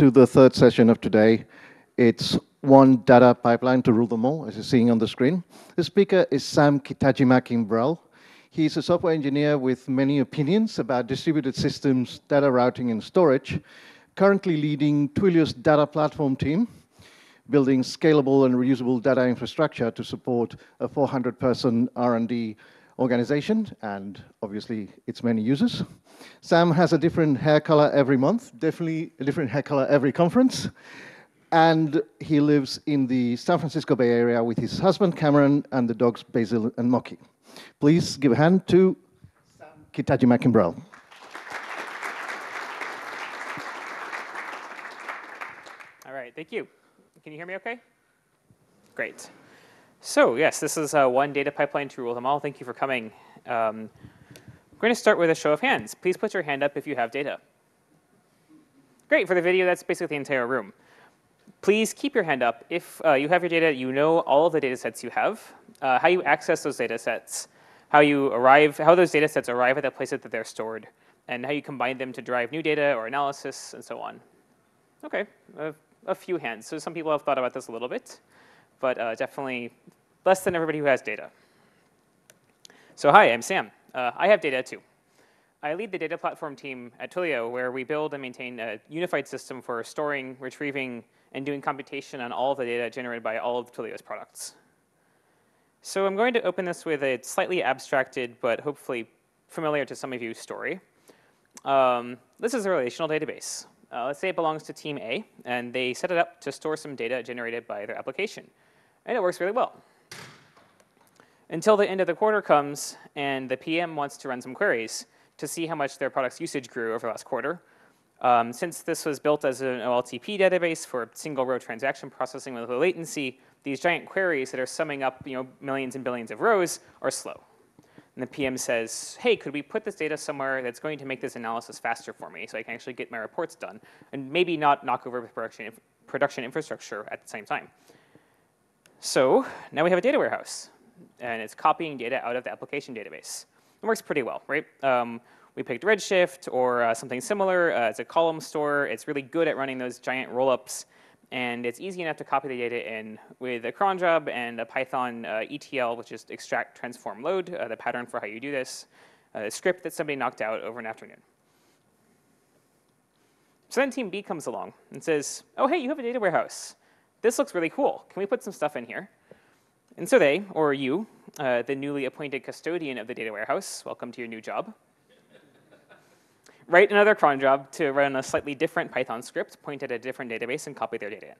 to the third session of today. It's one data pipeline to rule them all, as you're seeing on the screen. The speaker is Sam Kitajima-Kimbrel. He's a software engineer with many opinions about distributed systems, data routing, and storage, currently leading Twilio's data platform team, building scalable and reusable data infrastructure to support a 400-person R&D organization, and obviously its many users. Sam has a different hair color every month, definitely a different hair color every conference. And he lives in the San Francisco Bay Area with his husband, Cameron, and the dogs, Basil and Moki. Please give a hand to Sam Kitajima-Kimbrel. All right, thank you. Can you hear me okay? Great. So yes, this is uh, one data pipeline to rule them all. Thank you for coming. Um, we're going to start with a show of hands. Please put your hand up if you have data. Great, for the video, that's basically the entire room. Please keep your hand up if uh, you have your data, you know all of the data sets you have, uh, how you access those data sets, how you arrive, how those data sets arrive at the places that they're stored, and how you combine them to drive new data or analysis and so on. Okay, a, a few hands. So some people have thought about this a little bit, but uh, definitely less than everybody who has data. So hi, I'm Sam. Uh, I have data too. I lead the data platform team at Twilio, where we build and maintain a unified system for storing, retrieving, and doing computation on all the data generated by all of Twilio's products. So I'm going to open this with a slightly abstracted, but hopefully familiar to some of you story. Um, this is a relational database. Uh, let's say it belongs to team A, and they set it up to store some data generated by their application. And it works really well until the end of the quarter comes and the PM wants to run some queries to see how much their product's usage grew over the last quarter. Um, since this was built as an OLTP database for single row transaction processing with low latency, these giant queries that are summing up you know, millions and billions of rows are slow. And the PM says, hey, could we put this data somewhere that's going to make this analysis faster for me so I can actually get my reports done and maybe not knock over production, production infrastructure at the same time. So now we have a data warehouse and it's copying data out of the application database. It works pretty well, right? Um, we picked Redshift or uh, something similar. Uh, it's a column store. It's really good at running those giant rollups, and it's easy enough to copy the data in with a cron job and a Python uh, ETL, which is extract, transform, load, uh, the pattern for how you do this, a script that somebody knocked out over an afternoon. So then team B comes along and says, oh, hey, you have a data warehouse. This looks really cool. Can we put some stuff in here? And so they, or you, uh, the newly appointed custodian of the data warehouse, welcome to your new job, write another cron job to run a slightly different Python script, point at a different database, and copy their data in.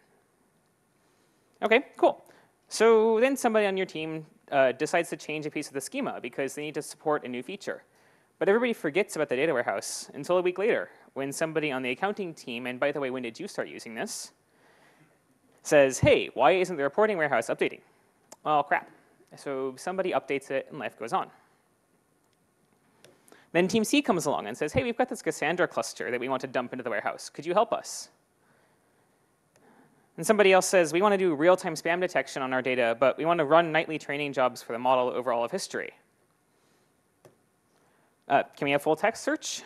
Okay, cool. So then somebody on your team uh, decides to change a piece of the schema because they need to support a new feature. But everybody forgets about the data warehouse until a week later when somebody on the accounting team, and by the way, when did you start using this, says, hey, why isn't the reporting warehouse updating? Well, crap. So somebody updates it and life goes on. Then team C comes along and says, hey, we've got this Cassandra cluster that we want to dump into the warehouse. Could you help us? And somebody else says, we want to do real-time spam detection on our data, but we want to run nightly training jobs for the model over all of history. Uh, can we have full text search?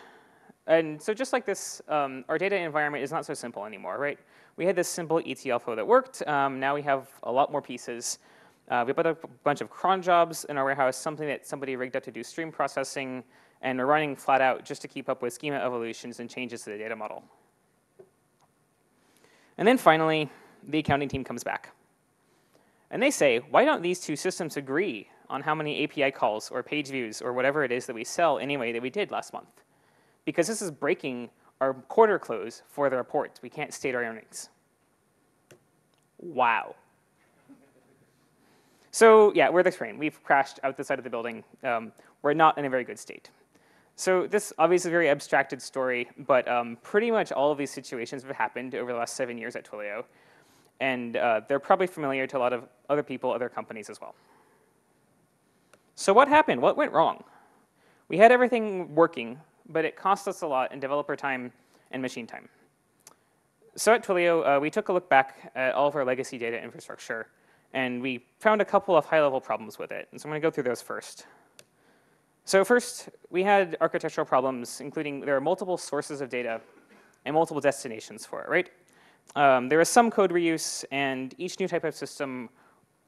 And so just like this, um, our data environment is not so simple anymore, right? We had this simple ETL flow that worked. Um, now we have a lot more pieces. Uh, we put a bunch of cron jobs in our warehouse, something that somebody rigged up to do stream processing, and we're running flat out just to keep up with schema evolutions and changes to the data model. And then finally, the accounting team comes back. And they say, why don't these two systems agree on how many API calls or page views or whatever it is that we sell anyway that we did last month? Because this is breaking our quarter close for the report. We can't state our earnings. Wow. So yeah, we're the train. We've crashed out the side of the building. Um, we're not in a very good state. So this obviously is a very abstracted story, but um, pretty much all of these situations have happened over the last seven years at Twilio. And uh, they're probably familiar to a lot of other people, other companies as well. So what happened? What went wrong? We had everything working, but it cost us a lot in developer time and machine time. So at Twilio, uh, we took a look back at all of our legacy data infrastructure and we found a couple of high-level problems with it. And so I'm going to go through those first. So first, we had architectural problems, including there are multiple sources of data and multiple destinations for it, right? Um, there was some code reuse, and each new type of system,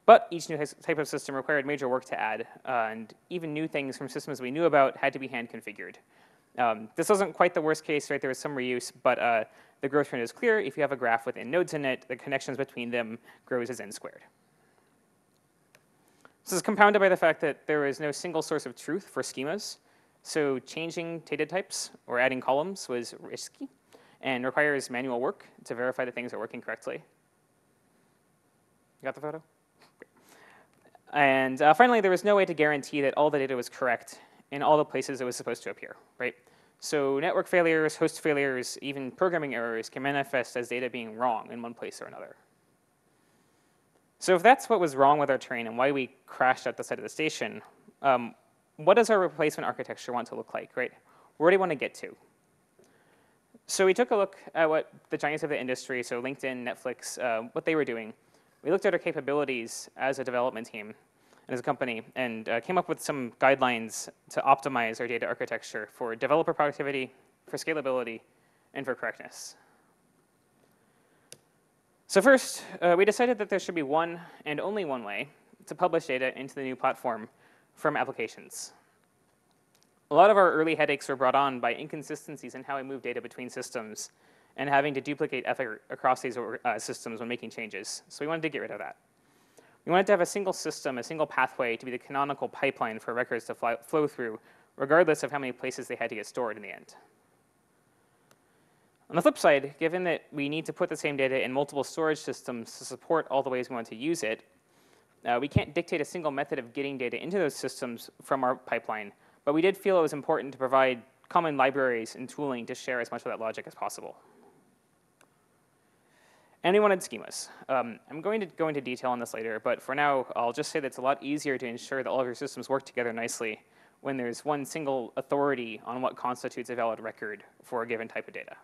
but each new type of system required major work to add, uh, and even new things from systems we knew about had to be hand configured. Um, this wasn't quite the worst case, right? There was some reuse, but uh, the growth trend is clear. If you have a graph with n nodes in it, the connections between them grows as n squared. This is compounded by the fact that there is no single source of truth for schemas. So changing data types or adding columns was risky and requires manual work to verify that things are working correctly. You got the photo? And uh, finally, there was no way to guarantee that all the data was correct in all the places it was supposed to appear, right? So network failures, host failures, even programming errors can manifest as data being wrong in one place or another. So if that's what was wrong with our train and why we crashed at the side of the station, um, what does our replacement architecture want to look like, right? Where do we want to get to? So we took a look at what the giants of the industry, so LinkedIn, Netflix, uh, what they were doing. We looked at our capabilities as a development team and as a company and uh, came up with some guidelines to optimize our data architecture for developer productivity, for scalability, and for correctness. So first, uh, we decided that there should be one and only one way to publish data into the new platform from applications. A lot of our early headaches were brought on by inconsistencies in how we move data between systems and having to duplicate effort across these uh, systems when making changes. So we wanted to get rid of that. We wanted to have a single system, a single pathway to be the canonical pipeline for records to flow through, regardless of how many places they had to get stored in the end. On the flip side, given that we need to put the same data in multiple storage systems to support all the ways we want to use it, uh, we can't dictate a single method of getting data into those systems from our pipeline, but we did feel it was important to provide common libraries and tooling to share as much of that logic as possible. And we wanted schemas. Um, I'm going to go into detail on this later, but for now, I'll just say that it's a lot easier to ensure that all of your systems work together nicely when there's one single authority on what constitutes a valid record for a given type of data.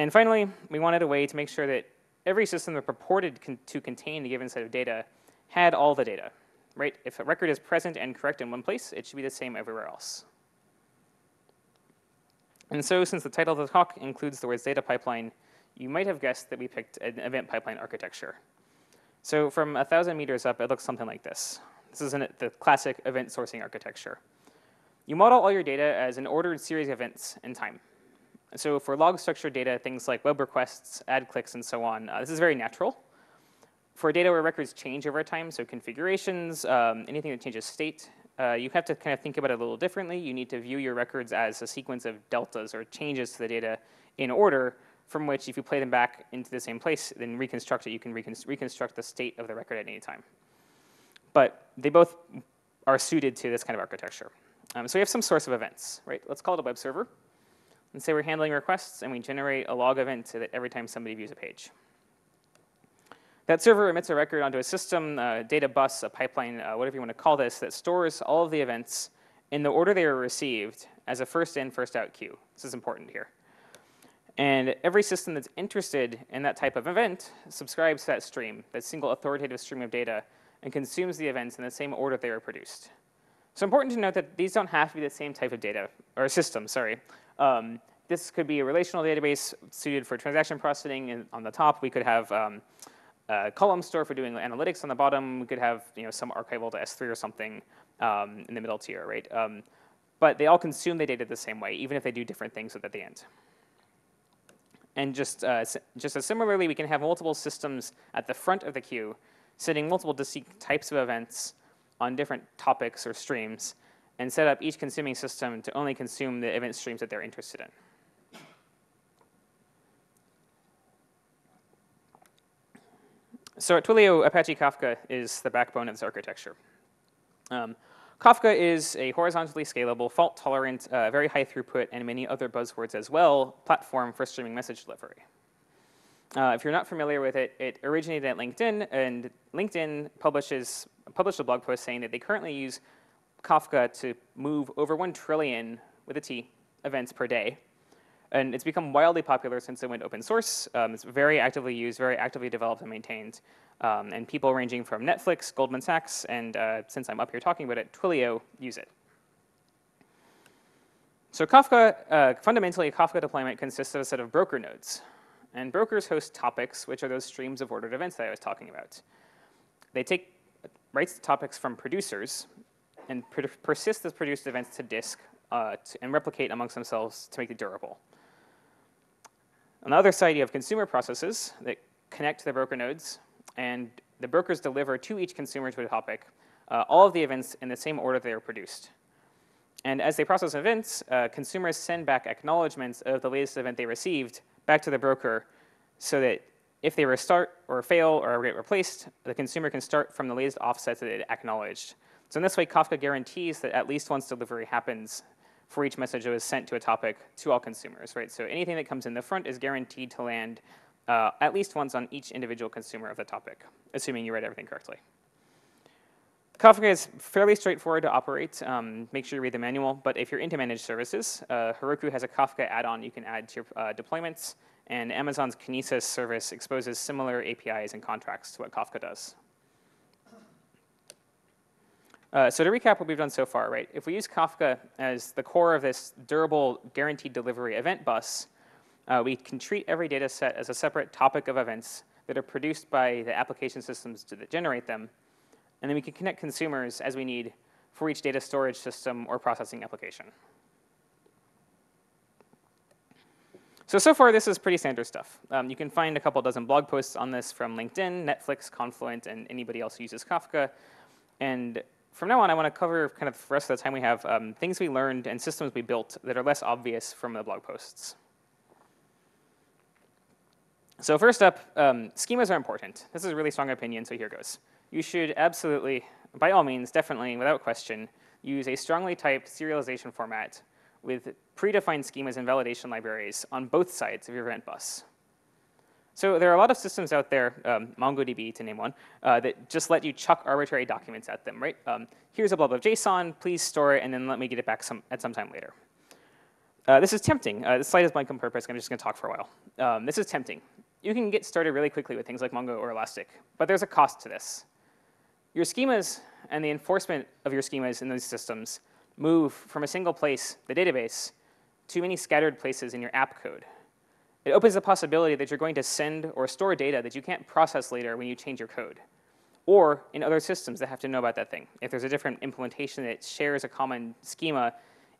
And finally, we wanted a way to make sure that every system that purported con to contain a given set of data had all the data, right? If a record is present and correct in one place, it should be the same everywhere else. And so since the title of the talk includes the words data pipeline, you might have guessed that we picked an event pipeline architecture. So from 1,000 meters up, it looks something like this. This is an, the classic event sourcing architecture. You model all your data as an ordered series of events in time. So for log structured data, things like web requests, ad clicks, and so on, uh, this is very natural. For data where records change over time, so configurations, um, anything that changes state, uh, you have to kind of think about it a little differently. You need to view your records as a sequence of deltas or changes to the data in order from which if you play them back into the same place, then reconstruct it, you can reconstruct the state of the record at any time. But they both are suited to this kind of architecture. Um, so we have some source of events, right? Let's call it a web server and say we're handling requests and we generate a log event so that every time somebody views a page. That server emits a record onto a system, a data bus, a pipeline, uh, whatever you want to call this, that stores all of the events in the order they were received as a first in, first out queue. This is important here. And every system that's interested in that type of event subscribes to that stream, that single authoritative stream of data, and consumes the events in the same order they were produced. So important to note that these don't have to be the same type of data, or system, sorry. Um, this could be a relational database suited for transaction processing. And on the top, we could have um, a column store for doing analytics. On the bottom, we could have you know, some archival to S3 or something um, in the middle tier, right? Um, but they all consume the data the same way, even if they do different things at the end. And just, uh, just as similarly, we can have multiple systems at the front of the queue, sending multiple distinct types of events on different topics or streams and set up each consuming system to only consume the event streams that they're interested in. So at Twilio, Apache Kafka is the backbone of this architecture. Um, Kafka is a horizontally scalable, fault-tolerant, uh, very high throughput, and many other buzzwords as well, platform for streaming message delivery. Uh, if you're not familiar with it, it originated at LinkedIn, and LinkedIn publishes published a blog post saying that they currently use Kafka to move over 1 trillion, with a T, events per day. And it's become wildly popular since it went open source. Um, it's very actively used, very actively developed and maintained. Um, and people ranging from Netflix, Goldman Sachs, and uh, since I'm up here talking about it, Twilio use it. So Kafka, uh, fundamentally, a Kafka deployment consists of a set of broker nodes. And brokers host topics, which are those streams of ordered events that I was talking about. They take writes to topics from producers and persist the produced events to disk uh, to, and replicate amongst themselves to make it durable. On the other side, you have consumer processes that connect to the broker nodes, and the brokers deliver to each consumer to a topic uh, all of the events in the same order they are produced. And as they process events, uh, consumers send back acknowledgments of the latest event they received back to the broker so that if they restart or fail or get replaced, the consumer can start from the latest offsets that it acknowledged. So in this way, Kafka guarantees that at least once delivery happens for each message that was sent to a topic to all consumers, right? So anything that comes in the front is guaranteed to land uh, at least once on each individual consumer of the topic, assuming you read everything correctly. Kafka is fairly straightforward to operate. Um, make sure you read the manual. But if you're into managed services, uh, Heroku has a Kafka add-on you can add to your uh, deployments. And Amazon's Kinesis service exposes similar APIs and contracts to what Kafka does. Uh, so to recap what we've done so far, right? If we use Kafka as the core of this durable guaranteed delivery event bus, uh, we can treat every data set as a separate topic of events that are produced by the application systems that generate them. And then we can connect consumers as we need for each data storage system or processing application. So, so far this is pretty standard stuff. Um, you can find a couple dozen blog posts on this from LinkedIn, Netflix, Confluent, and anybody else who uses Kafka. And from now on, I want to cover kind of the rest of the time we have um, things we learned and systems we built that are less obvious from the blog posts. So first up, um, schemas are important. This is a really strong opinion, so here goes. You should absolutely, by all means, definitely, without question, use a strongly typed serialization format with predefined schemas and validation libraries on both sides of your event bus. So there are a lot of systems out there, um, MongoDB to name one, uh, that just let you chuck arbitrary documents at them, right? Um, here's a blob of JSON, please store it, and then let me get it back some, at some time later. Uh, this is tempting. Uh, this slide is blank on purpose. I'm just going to talk for a while. Um, this is tempting you can get started really quickly with things like Mongo or Elastic, but there's a cost to this. Your schemas and the enforcement of your schemas in those systems move from a single place, the database, to many scattered places in your app code. It opens the possibility that you're going to send or store data that you can't process later when you change your code, or in other systems that have to know about that thing. If there's a different implementation that shares a common schema,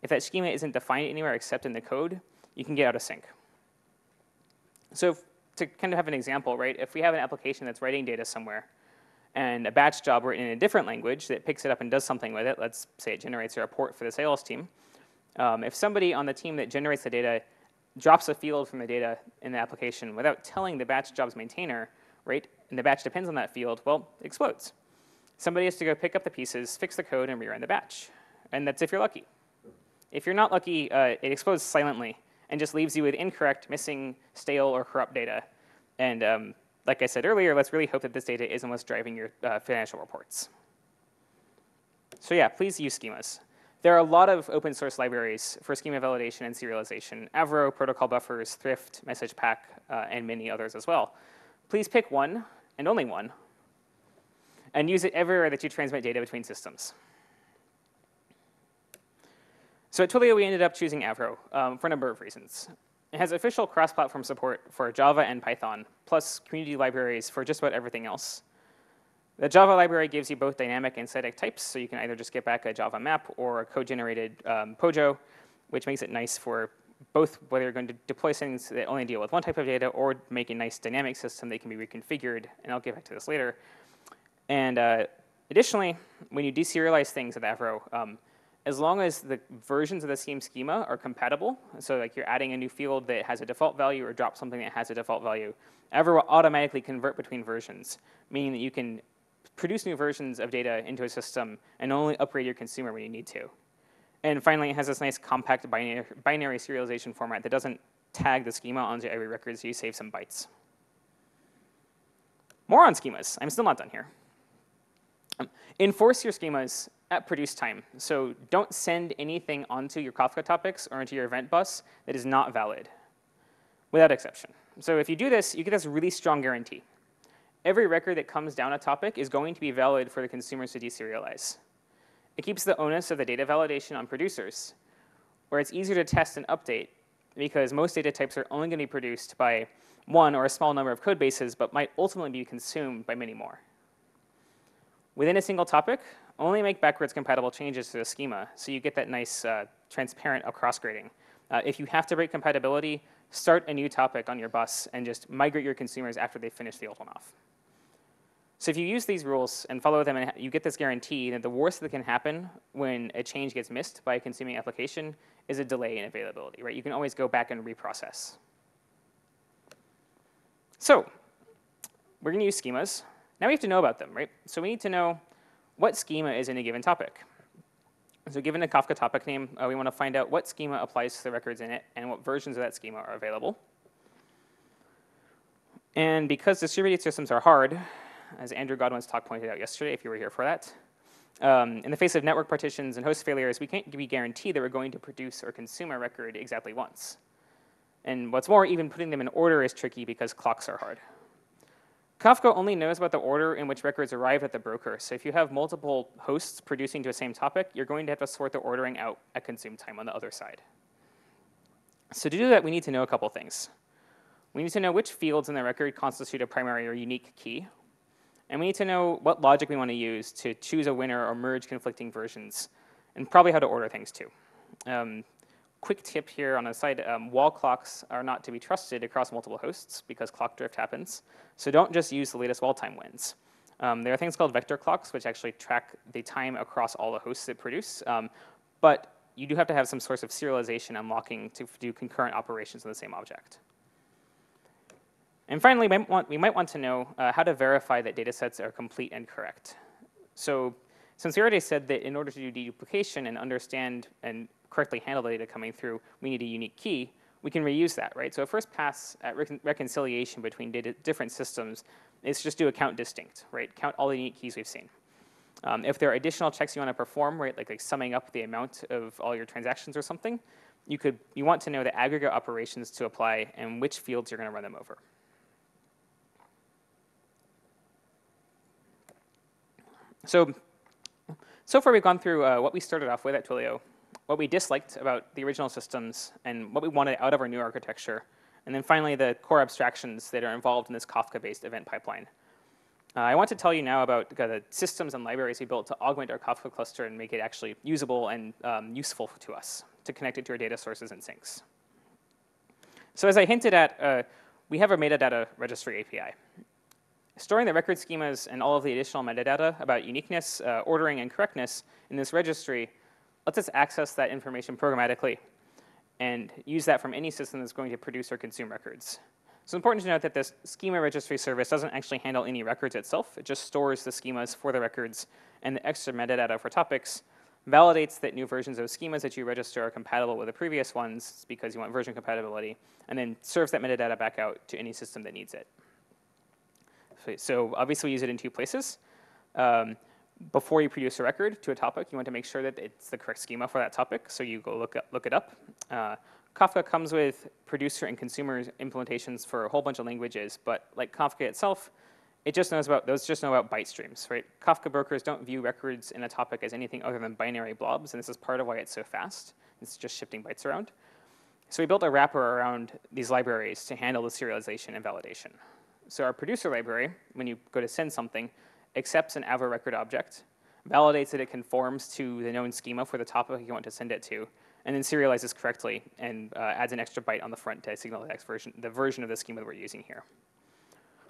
if that schema isn't defined anywhere except in the code, you can get out of sync. So to kind of have an example, right, if we have an application that's writing data somewhere and a batch job written in a different language that picks it up and does something with it, let's say it generates a report for the sales team, um, if somebody on the team that generates the data drops a field from the data in the application without telling the batch job's maintainer, right, and the batch depends on that field, well, it explodes. Somebody has to go pick up the pieces, fix the code, and rerun the batch. And that's if you're lucky. If you're not lucky, uh, it explodes silently and just leaves you with incorrect, missing, stale, or corrupt data. And um, like I said earlier, let's really hope that this data isn't what's driving your uh, financial reports. So yeah, please use schemas. There are a lot of open source libraries for schema validation and serialization, Avro, protocol buffers, Thrift, MessagePack, uh, and many others as well. Please pick one, and only one, and use it everywhere that you transmit data between systems. So at Twilio, we ended up choosing Avro um, for a number of reasons. It has official cross-platform support for Java and Python, plus community libraries for just about everything else. The Java library gives you both dynamic and static types, so you can either just get back a Java map or a code-generated um, POJO, which makes it nice for both whether you're going to deploy things that only deal with one type of data or make a nice dynamic system that can be reconfigured, and I'll get back to this later. And uh, additionally, when you deserialize things with Avro, um, as long as the versions of the same schema are compatible, so like you're adding a new field that has a default value or drop something that has a default value, Avro will automatically convert between versions, meaning that you can produce new versions of data into a system and only upgrade your consumer when you need to. And finally, it has this nice compact binary, binary serialization format that doesn't tag the schema onto every record, so you save some bytes. More on schemas. I'm still not done here. Um, enforce your schemas at produce time. So don't send anything onto your Kafka topics or into your event bus that is not valid, without exception. So if you do this, you get this really strong guarantee. Every record that comes down a topic is going to be valid for the consumers to deserialize. It keeps the onus of the data validation on producers, where it's easier to test and update because most data types are only going to be produced by one or a small number of code bases, but might ultimately be consumed by many more. Within a single topic, only make backwards compatible changes to the schema so you get that nice uh, transparent across grading. Uh, if you have to break compatibility, start a new topic on your bus and just migrate your consumers after they finish the old one off. So if you use these rules and follow them, and you get this guarantee that the worst that can happen when a change gets missed by a consuming application is a delay in availability, right? You can always go back and reprocess. So we're going to use schemas. Now we have to know about them, right? So we need to know what schema is in a given topic. So given a Kafka topic name, uh, we want to find out what schema applies to the records in it and what versions of that schema are available. And because distributed systems are hard, as Andrew Godwin's talk pointed out yesterday, if you were here for that, um, in the face of network partitions and host failures, we can't be guaranteed that we're going to produce or consume a record exactly once. And what's more, even putting them in order is tricky because clocks are hard. Kafka only knows about the order in which records arrive at the broker. So if you have multiple hosts producing to a same topic, you're going to have to sort the ordering out at consume time on the other side. So to do that, we need to know a couple things. We need to know which fields in the record constitute a primary or unique key. And we need to know what logic we want to use to choose a winner or merge conflicting versions, and probably how to order things too. Um, quick tip here on the side, um, wall clocks are not to be trusted across multiple hosts because clock drift happens. So don't just use the latest wall time wins. Um, there are things called vector clocks, which actually track the time across all the hosts it produce. Um, but you do have to have some source of serialization unlocking to do concurrent operations on the same object. And finally, we might want, we might want to know uh, how to verify that data sets are complete and correct. So since we already said that in order to do deduplication and understand and correctly handle the data coming through, we need a unique key, we can reuse that, right? So a first pass at recon reconciliation between data, different systems is just do a count distinct, right? Count all the unique keys we've seen. Um, if there are additional checks you want to perform, right, like, like summing up the amount of all your transactions or something, you could you want to know the aggregate operations to apply and which fields you're going to run them over. So, so far we've gone through uh, what we started off with at Twilio, what we disliked about the original systems, and what we wanted out of our new architecture. And then finally, the core abstractions that are involved in this Kafka-based event pipeline. Uh, I want to tell you now about the systems and libraries we built to augment our Kafka cluster and make it actually usable and um, useful to us to connect it to our data sources and sinks. So as I hinted at, uh, we have a metadata registry API. Storing the record schemas and all of the additional metadata about uniqueness, uh, ordering, and correctness in this registry lets us just access that information programmatically and use that from any system that's going to produce or consume records. So it's important to note that this schema registry service doesn't actually handle any records itself. It just stores the schemas for the records and the extra metadata for topics, validates that new versions of schemas that you register are compatible with the previous ones because you want version compatibility, and then serves that metadata back out to any system that needs it. So obviously we use it in two places. Um, before you produce a record to a topic, you want to make sure that it's the correct schema for that topic, so you go look, look it up. Uh, Kafka comes with producer and consumer implementations for a whole bunch of languages, but like Kafka itself, it just knows about, those just know about byte streams, right? Kafka brokers don't view records in a topic as anything other than binary blobs, and this is part of why it's so fast. It's just shifting bytes around. So we built a wrapper around these libraries to handle the serialization and validation. So our producer library, when you go to send something, accepts an Avro record object, validates that it conforms to the known schema for the topic you want to send it to, and then serializes correctly and uh, adds an extra byte on the front to signal the version, the version of the schema that we're using here.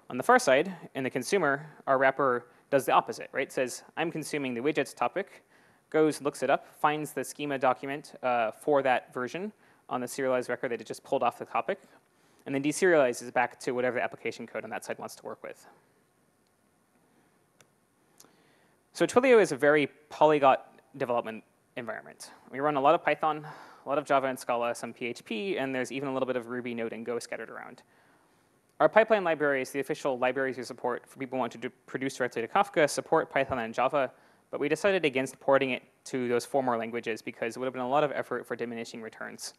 On the far side, in the consumer, our wrapper does the opposite, right? It says, I'm consuming the widgets topic, goes, looks it up, finds the schema document uh, for that version on the serialized record that it just pulled off the topic, and then deserializes back to whatever the application code on that side wants to work with. So Twilio is a very polyglot development environment. We run a lot of Python, a lot of Java and Scala, some PHP, and there's even a little bit of Ruby, Node, and Go scattered around. Our pipeline library is the official libraries we support for people who want to produce directly to Kafka, support Python and Java, but we decided against porting it to those four more languages because it would have been a lot of effort for diminishing returns.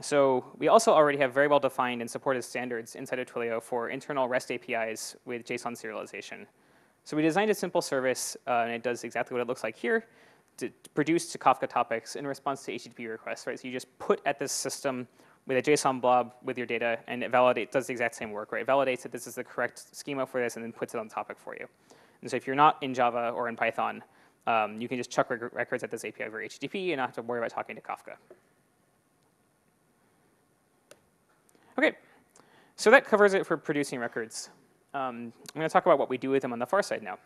So we also already have very well-defined and supported standards inside of Twilio for internal REST APIs with JSON serialization. So we designed a simple service, uh, and it does exactly what it looks like here, to produce to Kafka topics in response to HTTP requests, right? So you just put at this system with a JSON blob with your data, and it validates, does the exact same work, right? It validates that this is the correct schema for this, and then puts it on topic for you. And so if you're not in Java or in Python, um, you can just chuck rec records at this API over HTTP and not have to worry about talking to Kafka. Okay, so that covers it for producing records. Um, I'm going to talk about what we do with them on the far side now.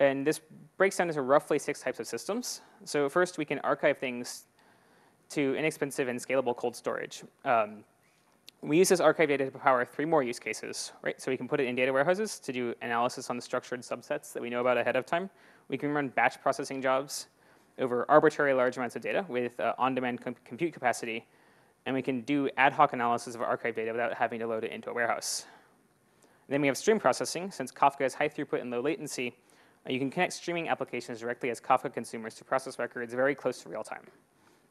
And this breaks down into roughly six types of systems. So first, we can archive things to inexpensive and scalable cold storage. Um, we use this archive data to power three more use cases, right? So we can put it in data warehouses to do analysis on the structured subsets that we know about ahead of time. We can run batch processing jobs over arbitrary large amounts of data with uh, on-demand com compute capacity. And we can do ad hoc analysis of archive data without having to load it into a warehouse. Then we have stream processing. Since Kafka has high throughput and low latency, uh, you can connect streaming applications directly as Kafka consumers to process records very close to real time.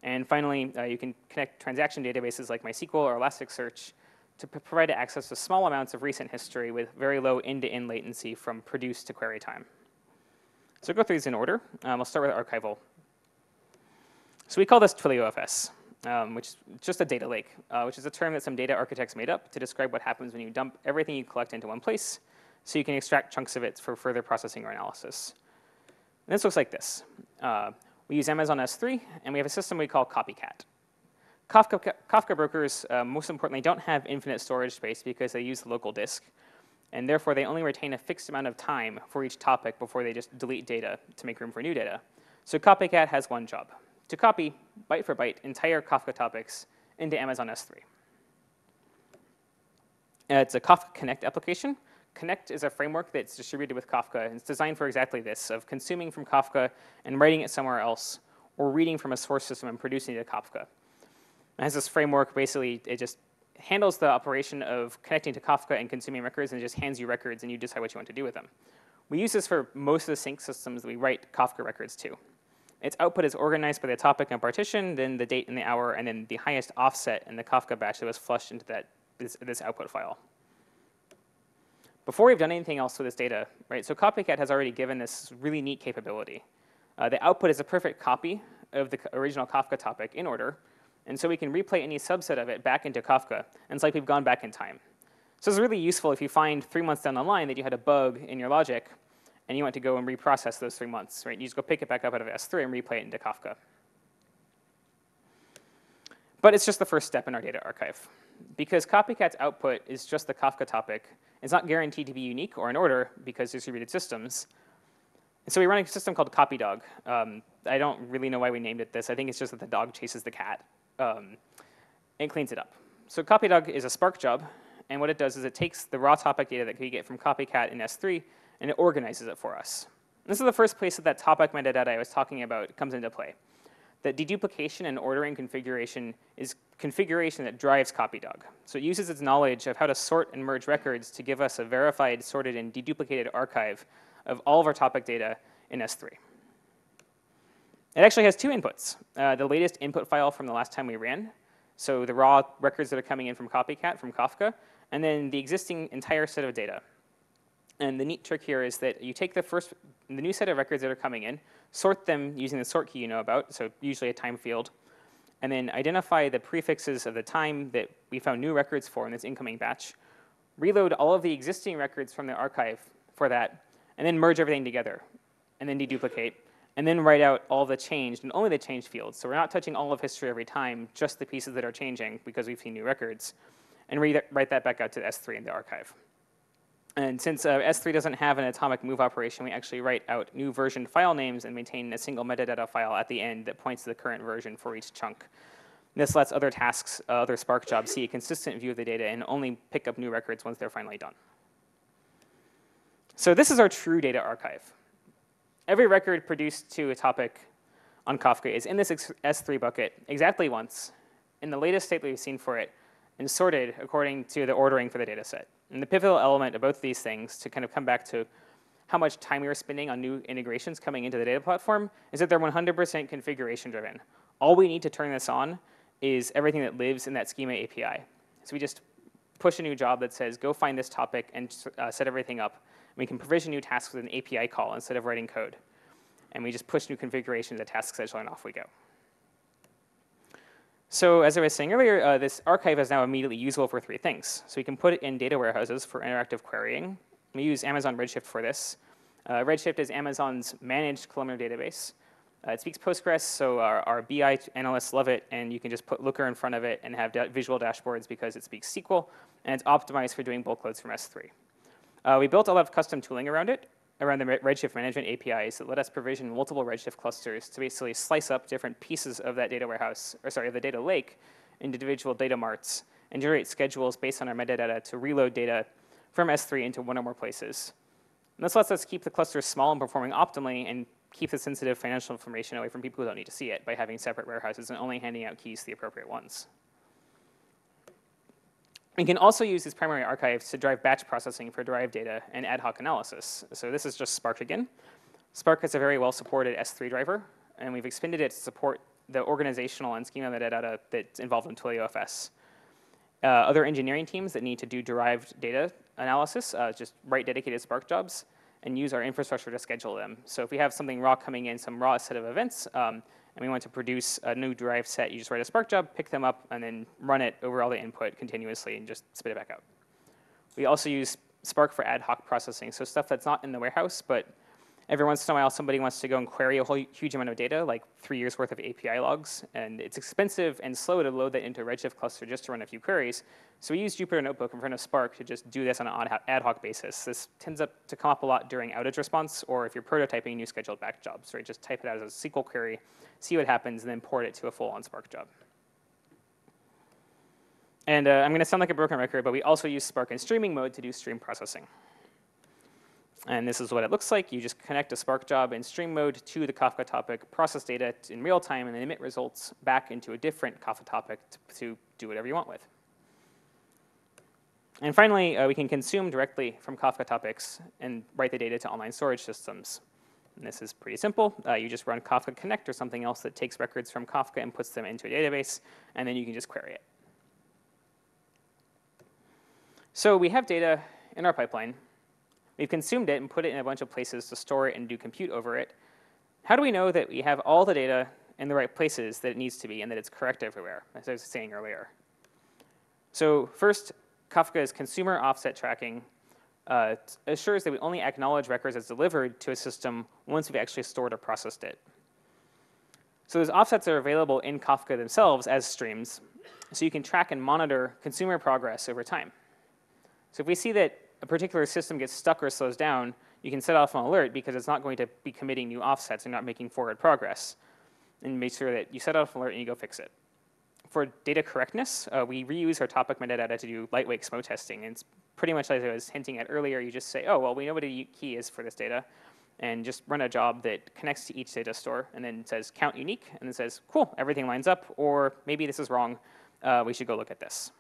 And finally, uh, you can connect transaction databases like MySQL or Elasticsearch to provide access to small amounts of recent history with very low end-to-end -end latency from produce to query time. So go through these in order. Um, I'll start with archival. So we call this TwilioFS, um, which is just a data lake, uh, which is a term that some data architects made up to describe what happens when you dump everything you collect into one place so you can extract chunks of it for further processing or analysis. And this looks like this. Uh, we use Amazon S3, and we have a system we call Copycat. Kafka, Kafka brokers, uh, most importantly, don't have infinite storage space because they use local disk, and therefore they only retain a fixed amount of time for each topic before they just delete data to make room for new data. So Copycat has one job, to copy, byte for byte, entire Kafka topics into Amazon S3. Uh, it's a Kafka Connect application, Connect is a framework that's distributed with Kafka. And it's designed for exactly this, of consuming from Kafka and writing it somewhere else, or reading from a source system and producing it to Kafka. It has this framework, basically, it just handles the operation of connecting to Kafka and consuming records and it just hands you records and you decide what you want to do with them. We use this for most of the sync systems that we write Kafka records to. Its output is organized by the topic and partition, then the date and the hour, and then the highest offset in the Kafka batch that was flushed into that, this, this output file before we've done anything else with this data, right, so Copycat has already given this really neat capability. Uh, the output is a perfect copy of the original Kafka topic in order, and so we can replay any subset of it back into Kafka, and it's like we've gone back in time. So it's really useful if you find three months down the line that you had a bug in your logic, and you want to go and reprocess those three months, right? You just go pick it back up out of S3 and replay it into Kafka. But it's just the first step in our data archive. Because Copycat's output is just the Kafka topic, it's not guaranteed to be unique or in order because distributed systems. And so we run a system called CopyDog. Um, I don't really know why we named it this. I think it's just that the dog chases the cat um, and cleans it up. So CopyDog is a Spark job, and what it does is it takes the raw topic data that we get from Copycat in S3 and it organizes it for us. And this is the first place that that topic metadata I was talking about comes into play that deduplication and ordering configuration is configuration that drives CopyDog. So it uses its knowledge of how to sort and merge records to give us a verified, sorted, and deduplicated archive of all of our topic data in S3. It actually has two inputs. Uh, the latest input file from the last time we ran, so the raw records that are coming in from Copycat, from Kafka, and then the existing entire set of data. And the neat trick here is that you take the first, the new set of records that are coming in, sort them using the sort key you know about, so usually a time field, and then identify the prefixes of the time that we found new records for in this incoming batch, reload all of the existing records from the archive for that, and then merge everything together, and then deduplicate, and then write out all the changed and only the changed fields. So we're not touching all of history every time, just the pieces that are changing because we've seen new records, and write that back out to S3 in the archive. And since uh, S3 doesn't have an atomic move operation, we actually write out new version file names and maintain a single metadata file at the end that points to the current version for each chunk. This lets other tasks, uh, other Spark jobs see a consistent view of the data and only pick up new records once they're finally done. So this is our true data archive. Every record produced to a topic on Kafka is in this S3 bucket exactly once, in the latest state that we've seen for it, and sorted according to the ordering for the data set. And the pivotal element of both these things to kind of come back to how much time you're spending on new integrations coming into the data platform is that they're 100% configuration driven. All we need to turn this on is everything that lives in that schema API. So we just push a new job that says, go find this topic and uh, set everything up. We can provision new tasks with an API call instead of writing code. and we just push new configuration to the task scheduler, and off we go. So as I was saying earlier, uh, this archive is now immediately usable for three things. So we can put it in data warehouses for interactive querying. We use Amazon Redshift for this. Uh, Redshift is Amazon's managed columnar database. Uh, it speaks Postgres, so our, our, BI analysts love it, and you can just put Looker in front of it and have da visual dashboards because it speaks SQL, and it's optimized for doing bulk loads from S3. Uh, we built a lot of custom tooling around it, around the Redshift management APIs that let us provision multiple Redshift clusters to basically slice up different pieces of that data warehouse, or sorry, of the data lake into individual data marts and generate schedules based on our metadata to reload data from S3 into one or more places. And this lets us keep the clusters small and performing optimally and keep the sensitive financial information away from people who don't need to see it by having separate warehouses and only handing out keys to the appropriate ones. We can also use these primary archives to drive batch processing for derived data and ad hoc analysis. So this is just Spark again. Spark is a very well-supported S3 driver, and we've expanded it to support the organizational and schema metadata that's involved in Twilio FS. Uh, other engineering teams that need to do derived data analysis uh, just write dedicated Spark jobs and use our infrastructure to schedule them. So if we have something raw coming in, some raw set of events, um, and we want to produce a new derived set, you just write a Spark job, pick them up, and then run it over all the input continuously and just spit it back out. We also use Spark for ad hoc processing, so stuff that's not in the warehouse, but every once in a while somebody wants to go and query a whole huge amount of data, like three years worth of API logs, and it's expensive and slow to load that into a Redshift cluster just to run a few queries. So we use Jupyter Notebook in front of Spark to just do this on an ad hoc basis. This tends up to come up a lot during outage response, or if you're prototyping new scheduled batch jobs, right? Just type it out as a SQL query, see what happens, and then port it to a full-on Spark job. And uh, I'm going to sound like a broken record, but we also use Spark in streaming mode to do stream processing. And this is what it looks like. You just connect a Spark job in stream mode to the Kafka topic, process data in real time, and then emit results back into a different Kafka topic to, do whatever you want with. And finally, uh, we can consume directly from Kafka topics and write the data to online storage systems. And this is pretty simple. Uh, you just run Kafka Connect or something else that takes records from Kafka and puts them into a database, and then you can just query it. So we have data in our pipeline. We've consumed it and put it in a bunch of places to store it and do compute over it. How do we know that we have all the data in the right places that it needs to be and that it's correct everywhere, as I was saying earlier? So first, Kafka's consumer offset tracking uh, assures that we only acknowledge records as delivered to a system once we've actually stored or processed it. So those offsets are available in Kafka themselves as streams, so you can track and monitor consumer progress over time. So if we see that a particular system gets stuck or slows down, you can set off an alert because it's not going to be committing new offsets and not making forward progress. And make sure that you set off an alert and you go fix it for data correctness, uh, we reuse our topic metadata to do lightweight XMO testing. And it's pretty much as I was hinting at earlier, you just say, oh, well, we know what a key is for this data, and just run a job that connects to each data store and then says count unique, and then says, cool, everything lines up, or maybe this is wrong, uh, we should go look at this.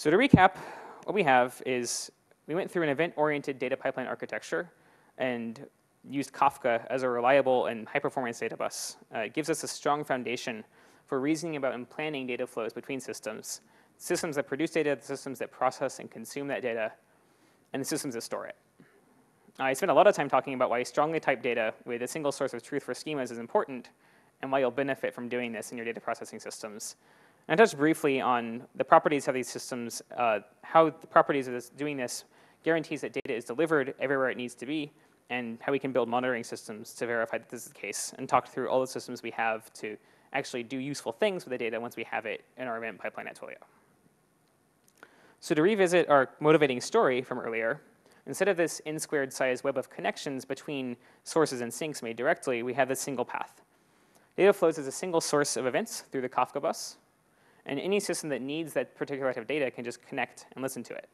So to recap, what we have is we went through an event-oriented data pipeline architecture, and used Kafka as a reliable and high-performance data bus. Uh, it gives us a strong foundation for reasoning about and planning data flows between systems, systems that produce data, the systems that process and consume that data, and the systems that store it. I spent a lot of time talking about why strongly typed data with a single source of truth for schemas is important, and why you'll benefit from doing this in your data processing systems. And I touched briefly on the properties of these systems, uh, how the properties of this, doing this guarantees that data is delivered everywhere it needs to be, and how we can build monitoring systems to verify that this is the case, and talk through all the systems we have to actually do useful things with the data once we have it in our event pipeline at Twilio. So to revisit our motivating story from earlier, instead of this n squared size web of connections between sources and sinks made directly, we have this single path. Data flows as a single source of events through the Kafka bus, and any system that needs that particular type of data can just connect and listen to it.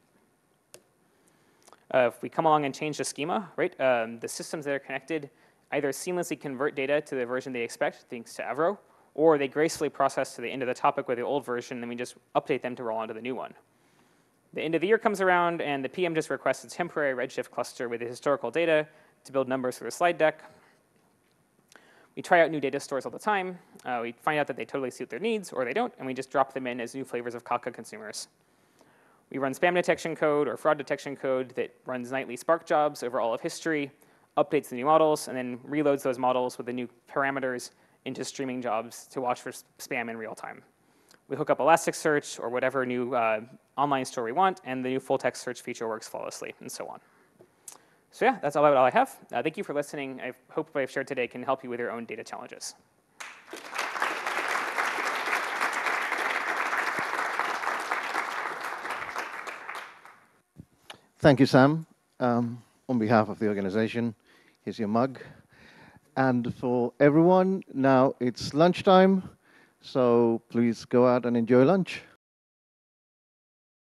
Uh, if we come along and change the schema, right, um, the systems that are connected either seamlessly convert data to the version they expect, thanks to Avro, or they gracefully process to the end of the topic with the old version, and then we just update them to roll onto the new one. The end of the year comes around, and the PM just requests a temporary Redshift cluster with the historical data to build numbers for the slide deck. We try out new data stores all the time. Uh, we find out that they totally suit their needs, or they don't, and we just drop them in as new flavors of Kafka consumers. We run spam detection code or fraud detection code that runs nightly Spark jobs over all of history. updates the new models, and then reloads those models with the new parameters into streaming jobs to watch for spam in real time. We hook up Elasticsearch or whatever new uh, online store we want, and the new full text search feature works flawlessly, and so on. So yeah, that's all all I have. Uh, thank you for listening. I hope what I've shared today can help you with your own data challenges. Thank you, Sam. Um, on behalf of the organization, here's your mug. And for everyone, now it's lunchtime, so please go out and enjoy lunch.